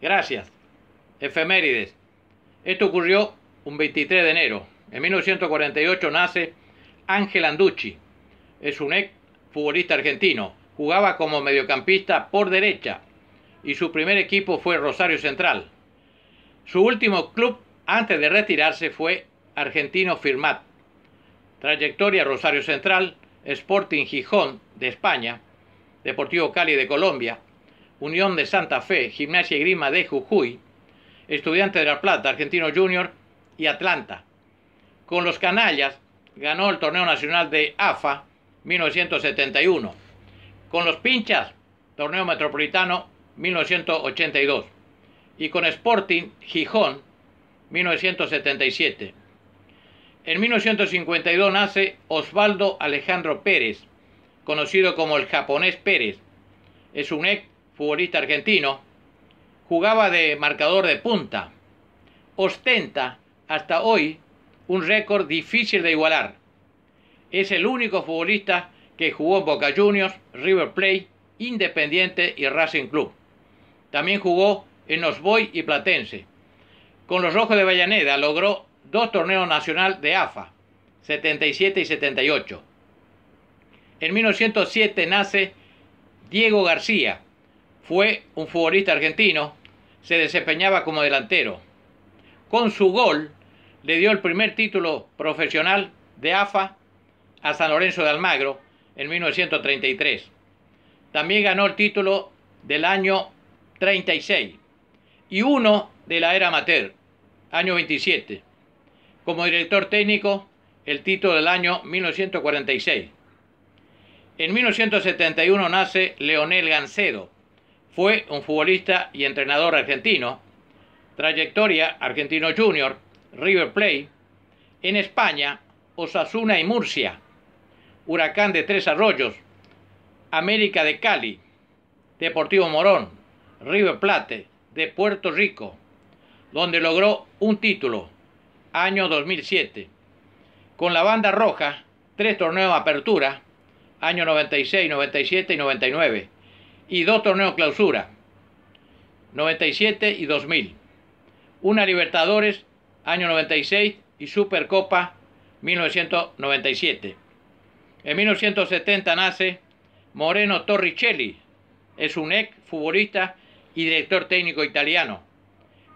Gracias. Efemérides. Esto ocurrió un 23 de enero. En 1948 nace Ángel Anducci. Es un ex futbolista argentino. Jugaba como mediocampista por derecha y su primer equipo fue Rosario Central. Su último club antes de retirarse fue Argentino Firmat. Trayectoria Rosario Central, Sporting Gijón de España, Deportivo Cali de Colombia, Unión de Santa Fe, Gimnasia y Grima de Jujuy, Estudiante de La Plata, Argentino Junior y Atlanta. Con los Canallas ganó el torneo nacional de AFA 1971. Con los Pinchas, torneo metropolitano 1982. Y con Sporting Gijón 1977. En 1952 nace Osvaldo Alejandro Pérez, conocido como el japonés Pérez. Es un ex futbolista argentino. Jugaba de marcador de punta. Ostenta hasta hoy un récord difícil de igualar. Es el único futbolista que jugó en Boca Juniors, River Plate, Independiente y Racing Club. También jugó en Osboy y Platense. Con los Rojos de Vallaneda logró dos torneos nacional de AFA, 77 y 78. En 1907 nace Diego García. Fue un futbolista argentino, se desempeñaba como delantero. Con su gol le dio el primer título profesional de AFA a San Lorenzo de Almagro en 1933. También ganó el título del año 36 y uno de la era amateur, año 27. Como director técnico, el título del año 1946. En 1971 nace Leonel Gancedo. Fue un futbolista y entrenador argentino. Trayectoria Argentino Junior, River Plate. En España, Osasuna y Murcia. Huracán de Tres Arroyos. América de Cali. Deportivo Morón. River Plate de Puerto Rico, donde logró un título, año 2007. Con la banda roja, tres torneos de apertura, año 96, 97 y 99, y dos torneos clausura, 97 y 2000. Una Libertadores, año 96, y Supercopa, 1997. En 1970 nace Moreno Torricelli, es un ex futbolista y director técnico italiano.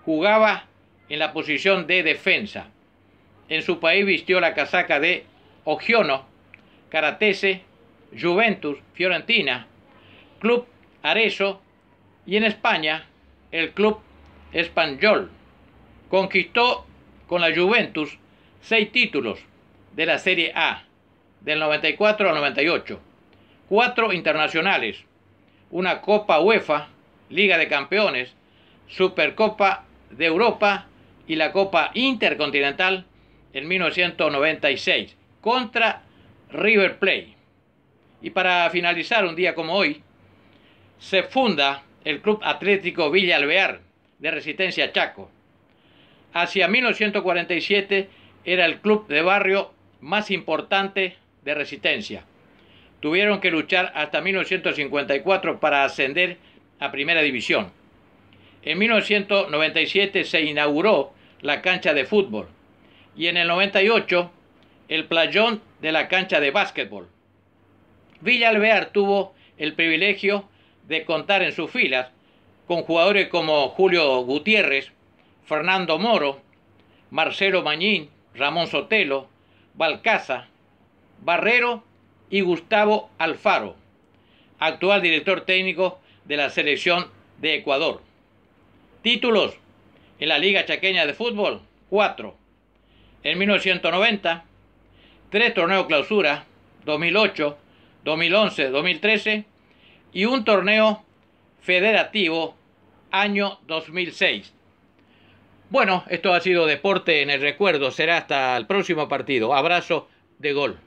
Jugaba en la posición de defensa. En su país vistió la casaca de Ogiono, Caratese, Juventus, Fiorentina, Club Arezzo y en España el Club Español. Conquistó con la Juventus seis títulos de la Serie A del 94 al 98, cuatro internacionales, una Copa UEFA, Liga de Campeones, Supercopa de Europa y la Copa Intercontinental en 1996 contra River Plate. Y para finalizar un día como hoy, se funda el Club Atlético Villa Alvear de Resistencia Chaco. Hacia 1947 era el club de barrio más importante de Resistencia tuvieron que luchar hasta 1954 para ascender a Primera División. En 1997 se inauguró la cancha de fútbol y en el 98 el playón de la cancha de básquetbol. Villa Alvear tuvo el privilegio de contar en sus filas con jugadores como Julio Gutiérrez, Fernando Moro, Marcelo Mañín, Ramón Sotelo, Balcaza, Barrero y Gustavo Alfaro, actual director técnico de la selección de Ecuador. Títulos en la Liga Chaqueña de Fútbol, 4. En 1990, tres torneos clausura, 2008, 2011, 2013 y un torneo federativo año 2006. Bueno, esto ha sido Deporte en el Recuerdo. Será hasta el próximo partido. Abrazo de gol.